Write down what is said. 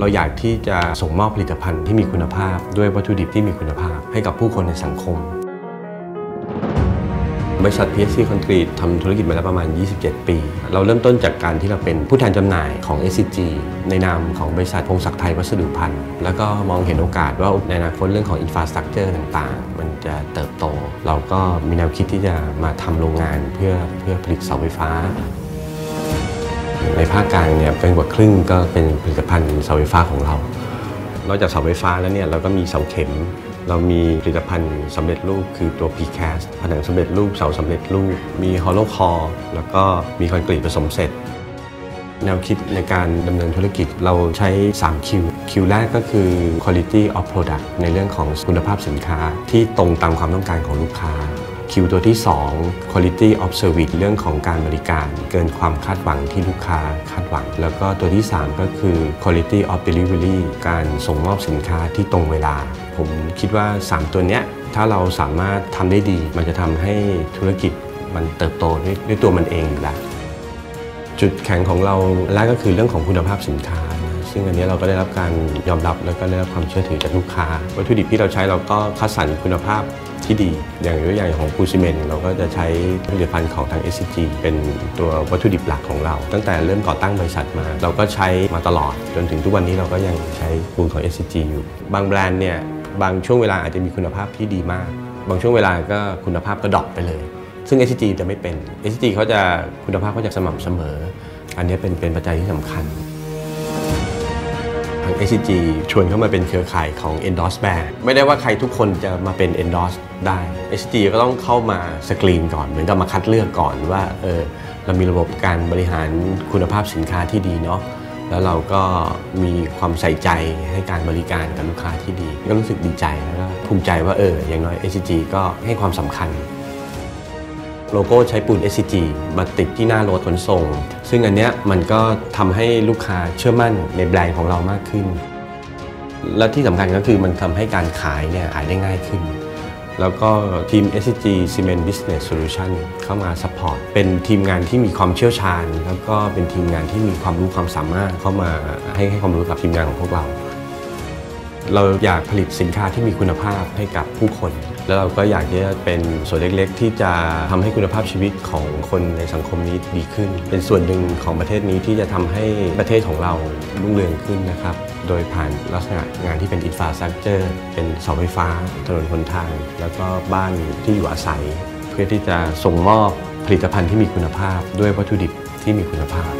เราอยากที่จะส่งมอบผลิตภัณฑ์ที่มีคุณภาพ ด้วยวัตถุดิบที่มีคุณภาพ ให้กับผู้คนในสังคม บริษัท PSC Concrete ทำธุรกิจมาแล้วประมาณ 27 ปี เราเริ่มต้นจากการที่เราเป็นผู้แทนจำหน่ายของ SCG ในนามของบริษัทพงศักดิ์ไทยวัสดุพันธ์แล้วก็มองเห็นโอกาสว่าในอนาคตเรื่องของอินฟราสตรักเจอร์ต่างๆ มันจะเติบโต เราก็มีแนวคิดที่จะมาทำโรงงานเพื่อเพื่อผลิตเสาไฟฟ้า ในภาคกลางเนี่ยเป็นกว่าครึ่งก็เป็นผลิตภัณฑ์เสาไฟฟ้าของเรา นอกจากเสาไฟฟ้าแล้วเนี่ยเราก็มีเสาเข็ม เรามีผลิตภัณฑ์สำเร็จรูปคือตัว PCAST ผนังสำเร็จรูปเสาสำเร็จรูป มี Hollow Core แล้วก็มีคอนกรีตผสมเสร็จ แนวคิดในการดำเนินธุรกิจเราใช้3คิวคิวแรกก็คือ quality of product ในเรื่องของคุณภาพสินค้าที่ตรงตามความต้องการของลูกค้า คิวตัวที่ 2 quality of service เรื่องของการบริการเกินความคาดหวังที่ลูกค้าคาดหวัง แล้วก็ตัวที่ 3 ก็คือ quality of delivery การส่งมอบสินค้าที่ตรงเวลา ผมคิดว่า 3 ตัวเนี้ยถ้าเราสามารถทำได้ดี มันจะทำให้ธุรกิจมันเติบโตด้วยด้วยตัวมันเองอยู่แล้วจุดแข็งของเราแรกก็คือเรื่องของคุณภาพสินค้า ซึ่งอันนี้เราก็ได้รับการยอมรับแล้วก็ได้รับความเชื่อถือจากลูกค้า วัตถุดิบที่เราใช้เราก็คัดสรรคุณภาพ ที่ดี อย่างตัวอย่างของปูซิเมนต์เราก็จะใช้ผลิตภัณฑ์ของทาง SCG เป็นตัววัตถุดิบหลักของเรา ตั้งแต่เริ่มก่อตั้งบริษัทมา เราก็ใช้มาตลอด จนถึงทุกวันนี้เราก็ยังใช้ปูนของ SCG อยู่ บางแบรนด์เนี่ยบางช่วงเวลาอาจจะมีคุณภาพที่ดีมาก บางช่วงเวลาก็คุณภาพก็ดรอปไปเลย ซึ่ง SCG จะไม่เป็น SCG เขาจะคุณภาพเขาจะสม่ำเสมอ อันนี้เป็นเป็นปัจจัยที่สำคัญาง SCG ชวนเข้ามาเป็นเครือข่ายของ Endorse Band ไม่ได้ว่าใครทุกคนจะมาเป็น Endorse ได้ SCG ก็ต้องเข้ามาสกรีนก่อน เหมือนกับมาคัดเลือกก่อนว่าเออเรามีระบบการบริหารคุณภาพสินค้าที่ดีเนาะแล้วเราก็มีความใส่ใจให้การบริการกับลูกค้าที่ดี ก็รู้สึกดีใจแล้วก็ภูมิใจว่าเอออย่างน้อย SCG ก็ให้ความสำคัญ โลโก้ใช้ปูน SCG มาติดที่หน้ารถขนส่ง ซึ่งอันเนี้ยมันก็ทำให้ลูกค้าเชื่อมั่นในแบรนด์ของเรามากขึ้น และที่สำคัญก็คือมันทำให้การขายเนี่ยขายได้ง่ายขึ้น แล้วก็ทีม SCG Cement Business Solution เข้ามา support เป็นทีมงานที่มีความเชี่ยวชาญ แล้วก็เป็นทีมงานที่มีความรู้ความสามารถเข้ามาให้ให้ความรู้กับทีมงานของพวกเรา เราอยากผลิตสินค้าที่มีคุณภาพให้กับผู้คน แล้วเราก็อยากที่จะเป็นส่วนเล็กๆ ที่จะทำให้คุณภาพชีวิตของคนในสังคมนี้ดีขึ้น เป็นส่วนหนึ่งของประเทศนี้ที่จะทำให้ประเทศของเรารุ่งเรืองขึ้นนะครับ โดยผ่านลักษณะงานที่เป็นอินฟราสตรักเจอร์เป็นเสาไฟฟ้า ถนนหนทาง แล้วก็บ้านที่อยู่อาศัย เพื่อที่จะส่งมอบผลิตภัณฑ์ที่มีคุณภาพด้วยวัตถุดิบที่มีคุณภาพ